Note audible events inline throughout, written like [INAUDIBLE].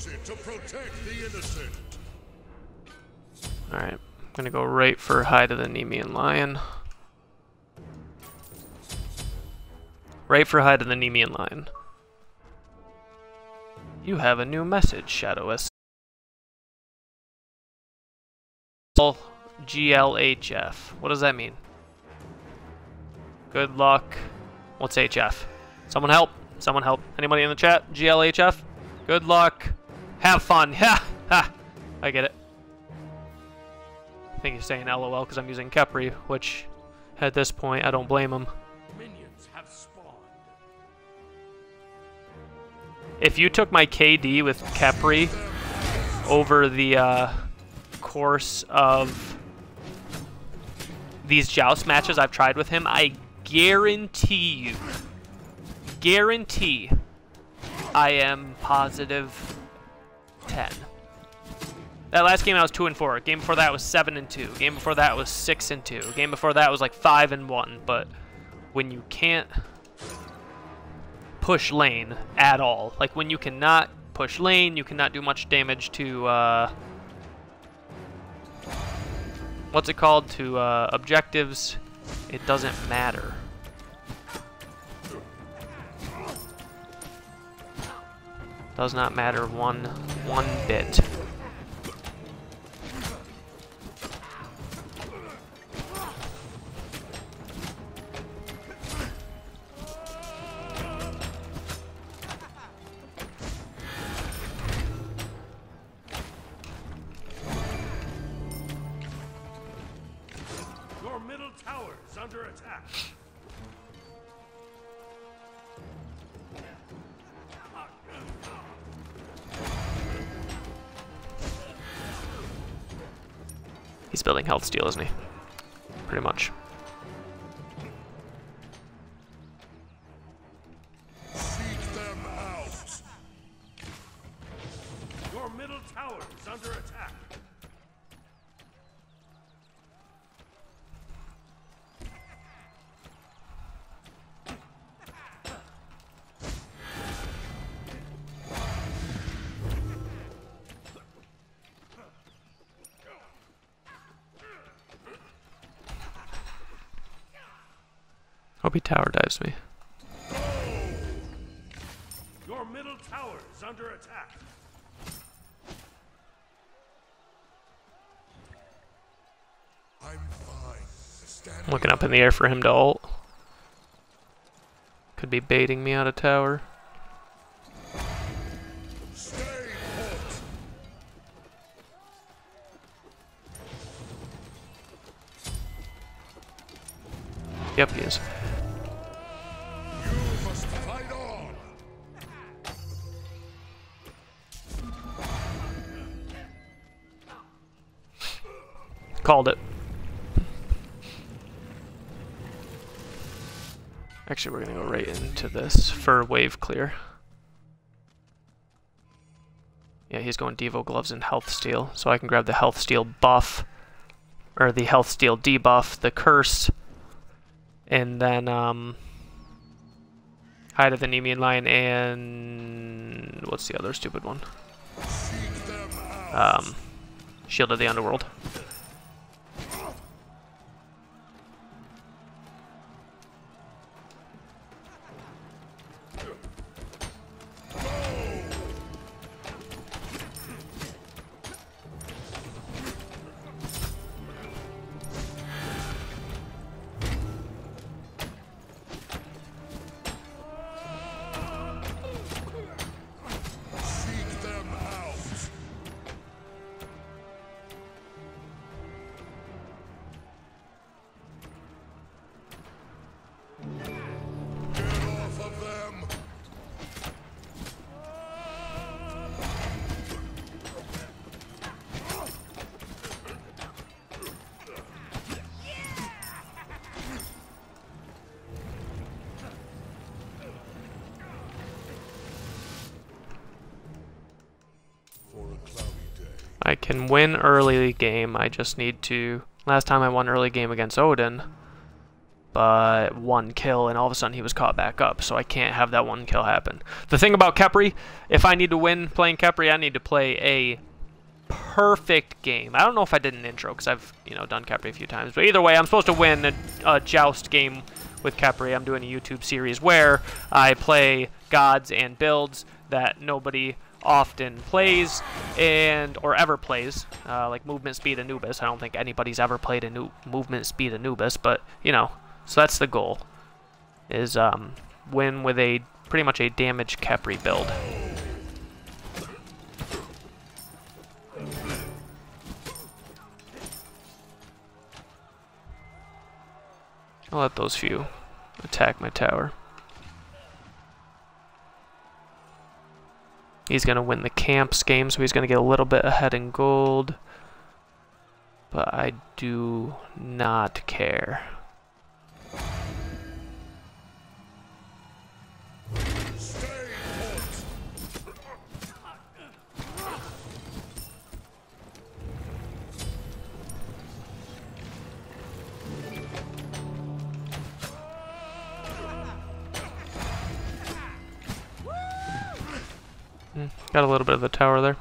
Use it to protect the innocent. Alright, I'm gonna go right for Hide of the Nemean Lion. Right for Hide of the Nemean Lion. You have a new message, Shadow S. GLHF. What does that mean? Good luck. What's HF? Someone help. Someone help. Anybody in the chat? GLHF? Good luck. Have fun. [LAUGHS] Ha! Ha! I get it. I think he's saying LOL because I'm using Khepri, which at this point I don't blame him. Minions have spawned. If you took my KD with Khepri over the uh, course of these joust matches I've tried with him, I guarantee you, guarantee I am positive 10. That last game I was 2 and 4. Game before that was 7 and 2. Game before that was 6 and 2. Game before that was like 5 and 1. But when you can't push lane at all, like when you cannot push lane, you cannot do much damage to uh, what's it called to uh, objectives, it doesn't matter. Does not matter one one bit. Your middle tower is under attack. He's building health steal, isn't he? Pretty much. Hope he tower dives me. Your middle tower is under attack. I'm fine. Stand I'm looking up in the air for him to ult. Could be baiting me out of tower. Yep, he is. Called it. Actually, we're gonna go right into this for wave clear. Yeah, he's going Devo gloves and health steal, so I can grab the health steal buff, or the health steal debuff, the curse, and then um, hide of the Nemean lion and what's the other stupid one? Um, shield of the underworld. Can win early game. I just need to. Last time I won early game against Odin, but one kill, and all of a sudden he was caught back up. So I can't have that one kill happen. The thing about Khepri, if I need to win playing Khepri, I need to play a perfect game. I don't know if I did an intro because I've you know done Khepri a few times, but either way, I'm supposed to win a, a joust game with Khepri. I'm doing a YouTube series where I play gods and builds that nobody often plays and or ever plays uh, like movement speed anubis i don't think anybody's ever played a new movement speed anubis but you know so that's the goal is um, win with a pretty much a damage Khepri build I'll let those few attack my tower. He's going to win the camps game, so he's going to get a little bit ahead in gold. But I do not care. Hmm. Got a little bit of the tower there.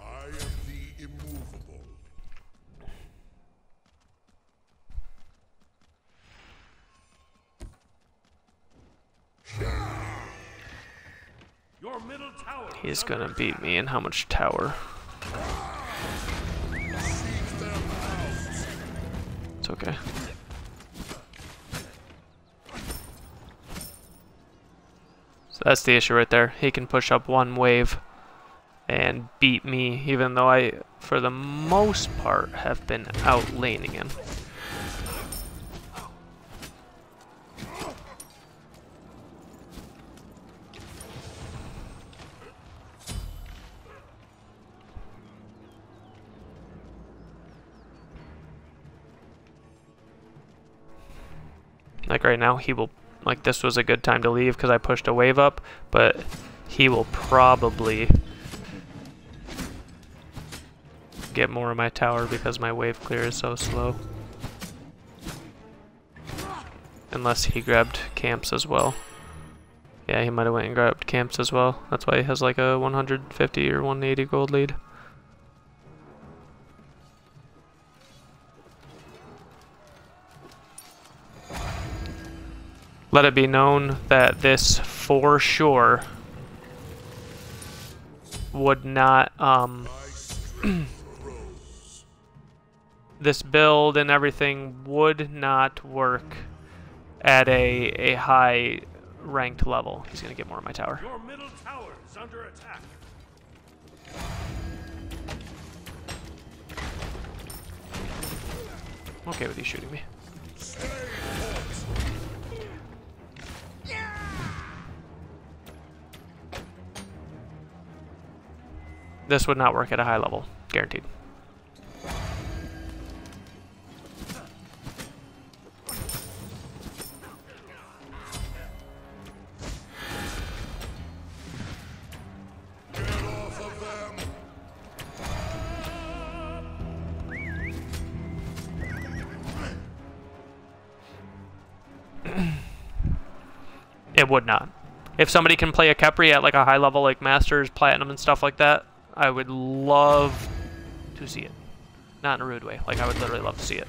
I am the immovable. Your middle tower He's gonna beat me in how much tower? Seek them out. It's okay. That's the issue right there. He can push up one wave and beat me, even though I, for the most part, have been out laning him. Like right now, he will, like this was a good time to leave because I pushed a wave up, but he will probably get more of my tower because my wave clear is so slow. Unless he grabbed camps as well. Yeah, he might have went and grabbed camps as well. That's why he has like a 150 or 180 gold lead. Let it be known that this for sure would not um [CLEARS THROAT] this build and everything would not work at a a high ranked level. He's gonna get more of my tower. Your middle tower is under attack. I'm okay with you shooting me. This would not work at a high level, guaranteed. It would not. If somebody can play a Khepri at like a high level, like Masters, Platinum, and stuff like that, I would love to see it. Not in a rude way. Like I would literally love to see it.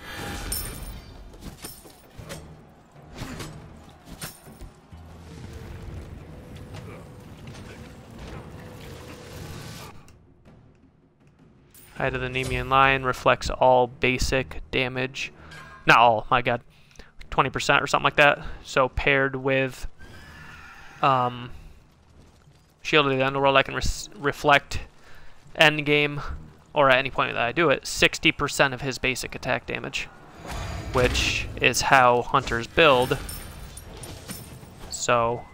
Hide of the Nemean Lion reflects all basic damage. Not all, my god. 20% or something like that. So paired with um, Shield of the Underworld, I can res reflect endgame, or at any point that I do it, 60% of his basic attack damage. Which is how hunters build. So...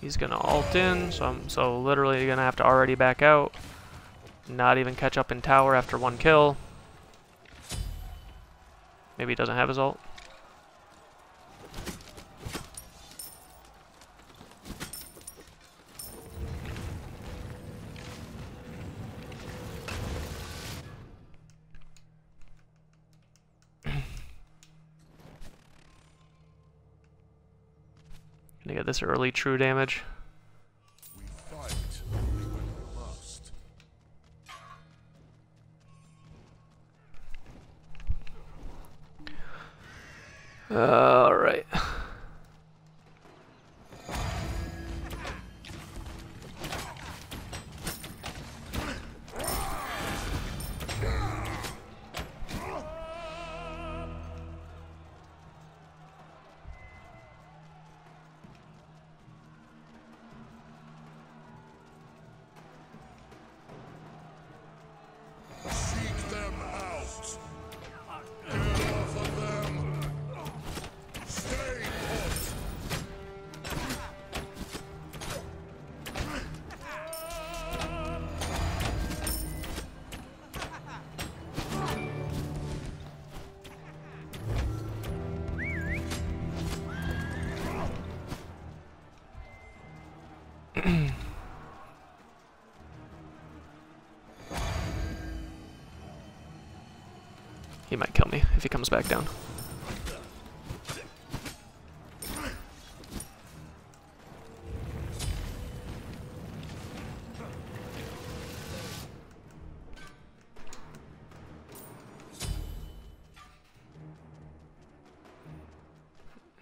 He's gonna alt in, so I'm so literally gonna have to already back out. Not even catch up in tower after one kill. Maybe he doesn't have his ult. This early true damage. Alright. He might kill me if he comes back down.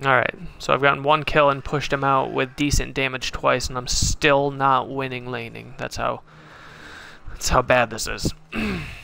Alright, so I've gotten one kill and pushed him out with decent damage twice, and I'm still not winning laning. That's how that's how bad this is. [CLEARS THROAT]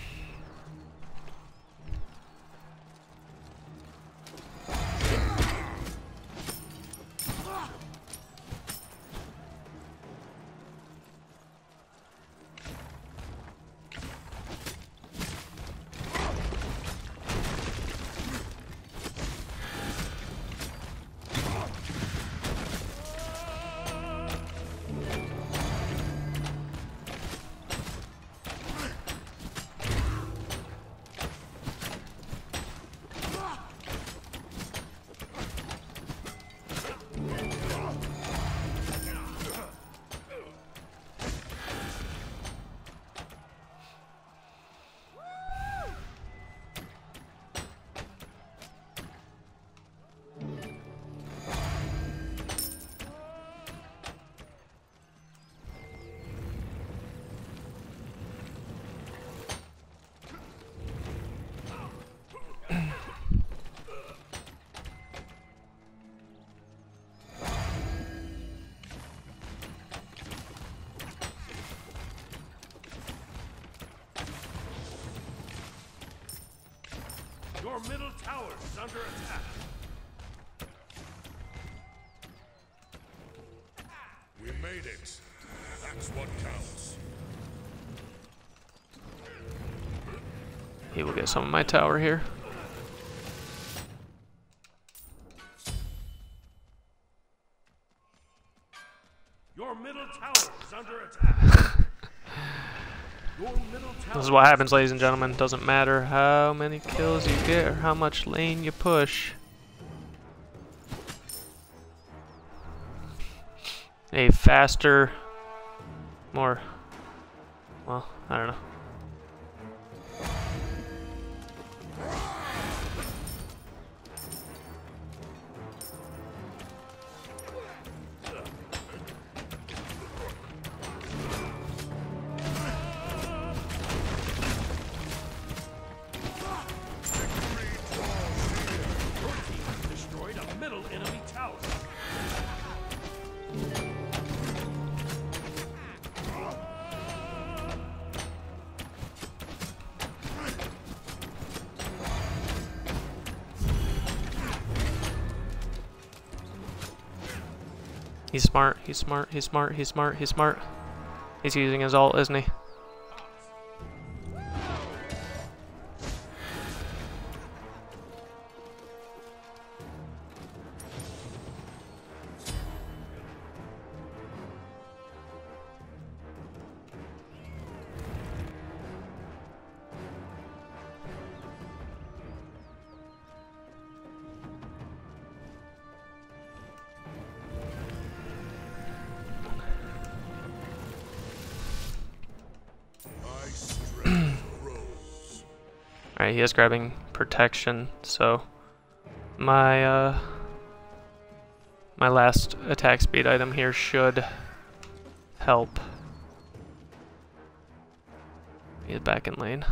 Your middle tower is under attack. We made it. That's what counts. He will get some of my tower here. Your middle tower is under attack. [LAUGHS] This is what happens, ladies and gentlemen. Doesn't matter how many kills you get or how much lane you push. A faster, more, well, I don't know. He's smart, he's smart, he's smart, he's smart, he's smart. He's using his ult, isn't he? He is grabbing protection, so my uh my last attack speed item here should help. He's back in lane.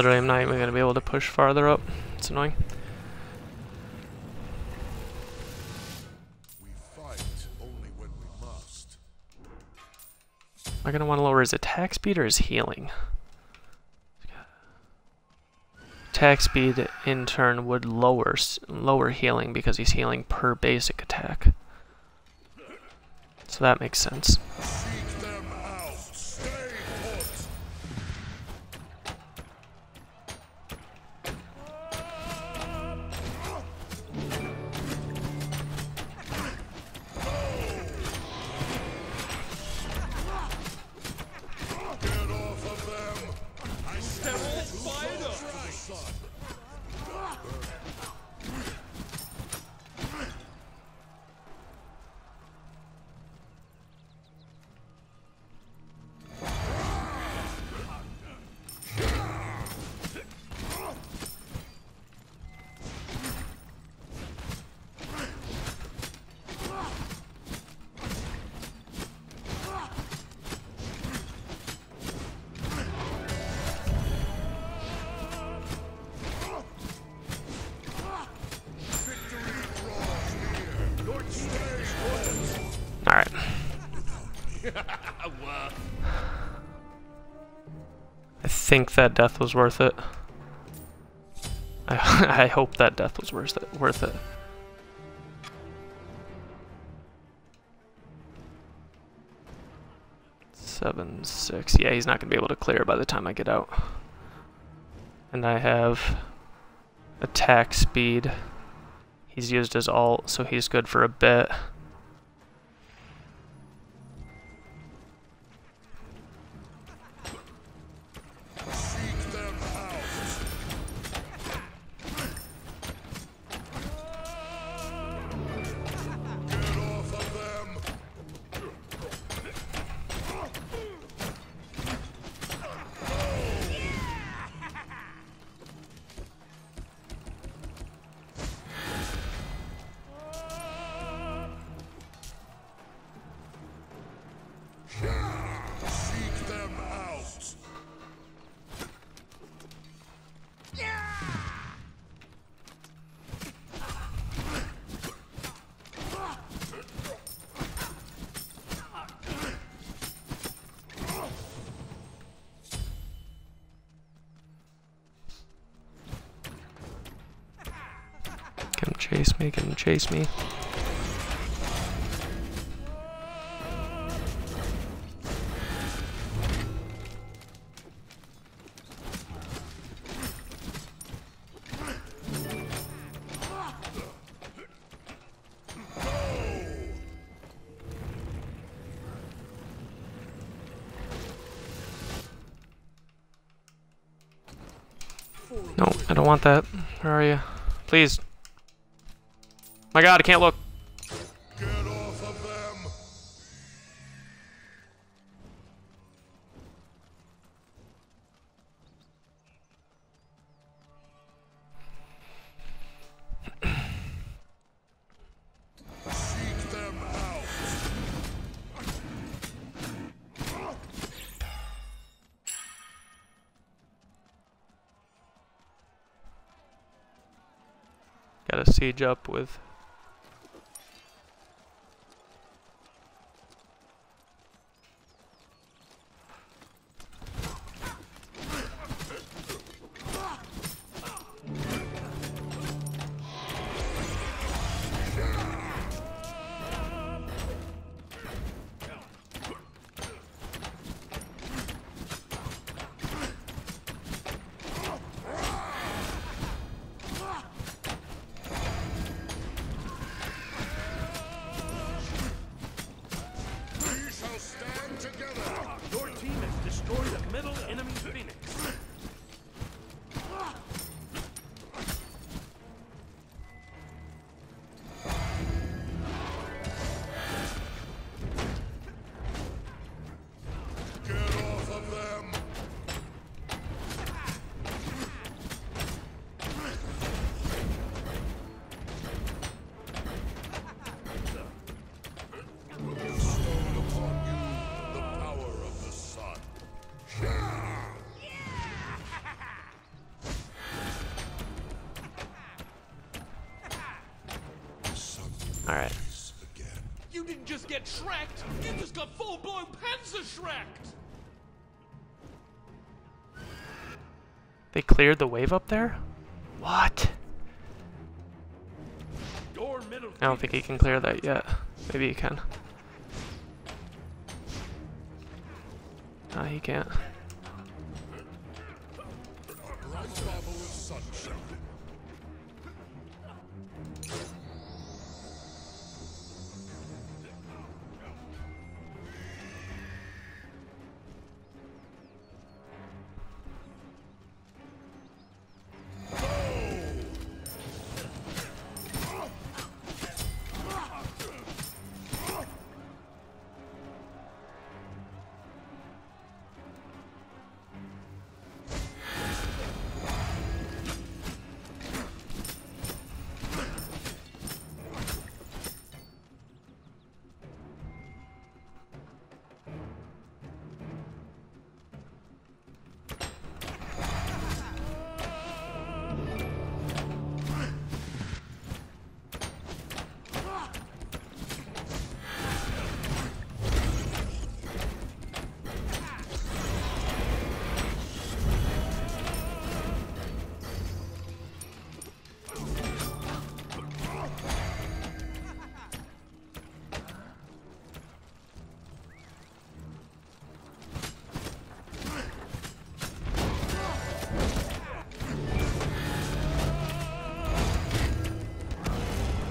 Literally, I'm not even going to be able to push farther up. It's annoying. We fight only when we must. Am I going to want to lower his attack speed or his healing? Attack speed, in turn, would lower lower healing because he's healing per basic attack. So that makes sense. Think that death was worth it. I, [LAUGHS] I hope that death was worth it. Worth it. Seven, six. Yeah, he's not gonna be able to clear by the time I get out. And I have attack speed. He's used his ult, so he's good for a bit. chase me, get him chase me. No, I don't want that. My god, I can't look. Get off of them! Them! Got a siege up with. Sun will Alright. You didn't just get shreked, you just got full-blown panzer shreked! They cleared the wave up there? What? I don't think he can clear that yet. Maybe he can. No, he can't.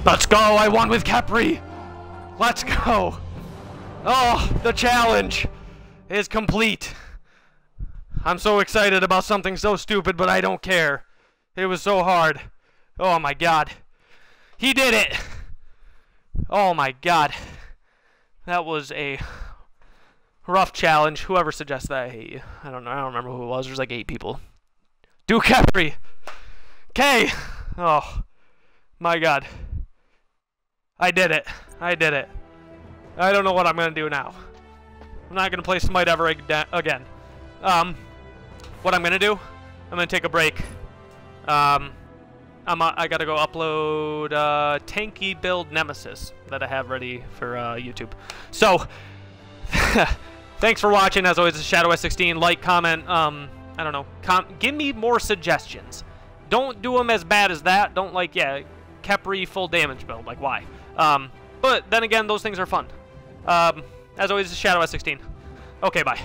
Let's go! I won with Khepri! Let's go! Oh, the challenge is complete. I'm so excited about something so stupid, but I don't care. It was so hard. Oh my god. He did it! Oh my god. That was a rough challenge. Whoever suggests that, I hate you. I don't know. I don't remember who it was. There's like eight people. Do Khepri! Okay! Oh, my god. I did it. I did it. I don't know what I'm gonna do now. I'm not gonna play Smite ever ag- again. Um, what I'm gonna do? I'm gonna take a break. Um, I'm uh, I gotta go upload uh, tanky build Nemesis that I have ready for uh, YouTube. So, [LAUGHS] thanks for watching. As always, Shadow S16. Like, comment. Um, I don't know. Com- give me more suggestions. Don't do them as bad as that. Don't like yeah, Khepri full damage build. Like why? Um, but then again, those things are fun. Um, as always, Shadow S16. Okay, bye.